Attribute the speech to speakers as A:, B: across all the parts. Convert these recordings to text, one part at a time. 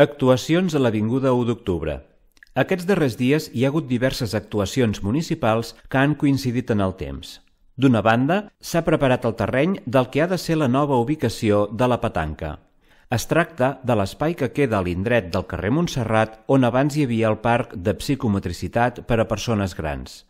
A: Actuacions a l'Avinguda 1 d'octubre. Aquests darrers dies hi ha hagut diverses actuacions municipals que han coincidit en el temps. D'una banda, s'ha preparat el terreny del que ha de ser la nova ubicació de la petanca. Es tracta de l'espai que queda a l'indret del carrer Montserrat on abans hi havia el parc de psicomotricitat per a persones grans.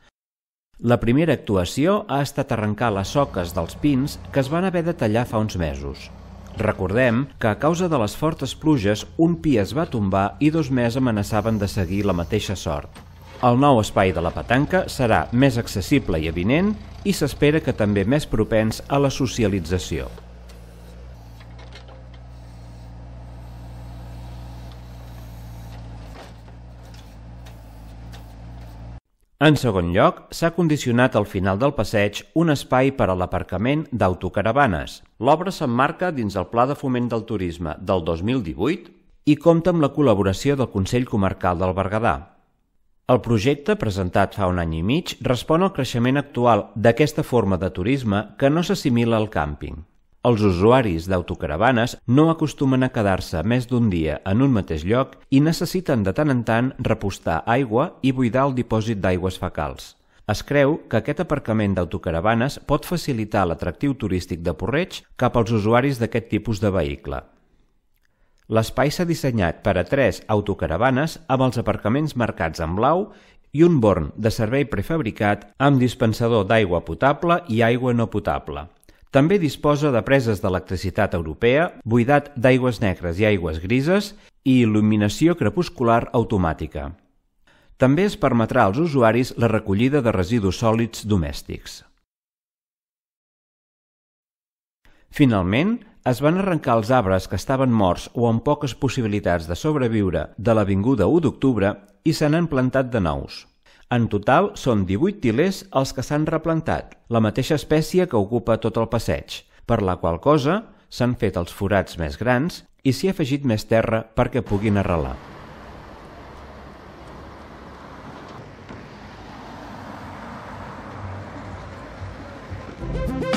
A: La primera actuació ha estat arrencar les soques dels pins que es van haver de tallar fa uns mesos. Recordem que a causa de les fortes pluges un pi es va tombar i dos més amenaçaven de seguir la mateixa sort. El nou espai de la petanca serà més accessible i avinent i s'espera que també més propens a la socialització. En segon lloc, s'ha condicionat al final del passeig un espai per a l'aparcament d'autocaravanes. L'obra s'emmarca dins el Pla de Foment del Turisme del 2018 i compta amb la col·laboració del Consell Comarcal del Berguedà. El projecte, presentat fa un any i mig, respon al creixement actual d'aquesta forma de turisme que no s'assimila al càmping. Els usuaris d'autocaravanes no acostumen a quedar-se més d'un dia en un mateix lloc i necessiten de tant en tant repostar aigua i buidar el dipòsit d'aigües fecals. Es creu que aquest aparcament d'autocaravanes pot facilitar l'atractiu turístic de Porreig cap als usuaris d'aquest tipus de vehicle. L'espai s'ha dissenyat per a tres autocaravanes amb els aparcaments marcats en blau i un born de servei prefabricat amb dispensador d'aigua potable i aigua no potable. També disposa de preses d'electricitat europea, buidat d'aigües negres i aigües grises i il·luminació crepuscular automàtica. També es permetrà als usuaris la recollida de residus sòlids domèstics. Finalment, es van arrencar els arbres que estaven morts o amb poques possibilitats de sobreviure de l'Avinguda 1 d'octubre i se n'han plantat de nous. En total són 18 tilers els que s'han replantat, la mateixa espècie que ocupa tot el passeig, per la qual cosa s'han fet els forats més grans i s'hi ha afegit més terra perquè puguin arrelar. You.